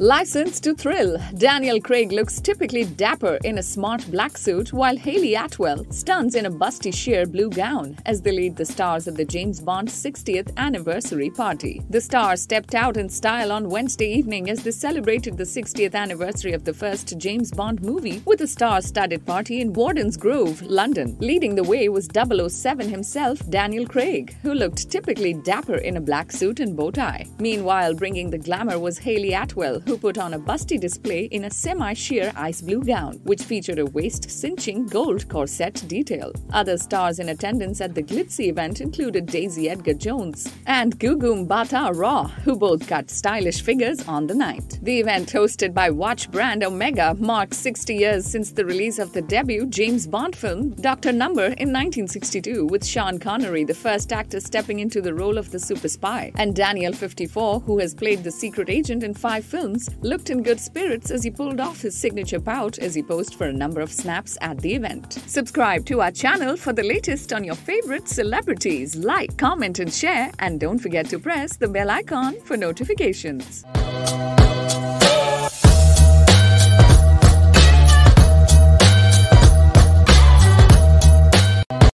License to thrill. Daniel Craig looks typically dapper in a smart black suit, while Hayley Atwell stuns in a busty sheer blue gown as they lead the stars at the James Bond 60th anniversary party. The stars stepped out in style on Wednesday evening as they celebrated the 60th anniversary of the first James Bond movie with a star-studded party in Warden's Grove, London. Leading the way was 007 himself, Daniel Craig, who looked typically dapper in a black suit and bow tie. Meanwhile, bringing the glamour was Hayley Atwell, who put on a busty display in a semi-sheer ice blue gown, which featured a waist-cinching gold corset detail. Other stars in attendance at the glitzy event included Daisy Edgar Jones and Gugu Mbatha Raw, who both cut stylish figures on the night. The event, hosted by watch brand Omega, marked 60 years since the release of the debut James Bond film Dr. Number in 1962, with Sean Connery, the first actor stepping into the role of the super spy, and Daniel 54, who has played the secret agent in five films looked in good spirits as he pulled off his signature pout as he posed for a number of snaps at the event. Subscribe to our channel for the latest on your favorite celebrities. Like, comment, and share, and don't forget to press the bell icon for notifications.